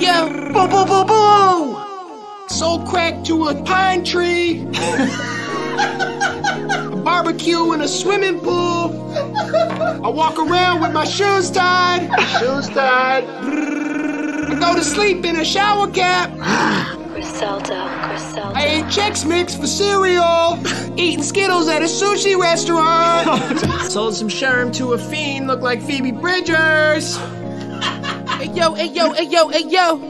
yo. Boo, boo, boo, boo! Sold crack to a pine tree. a barbecue in a swimming pool. I walk around with my shoes tied. Shoes tied. I go to sleep in a shower cap. Griselda, Griselda. I ate Chex Mix for cereal. Eating Skittles at a sushi restaurant. Sold some sherm to a fiend, look like Phoebe Bridgers. Hey yo, hey yo,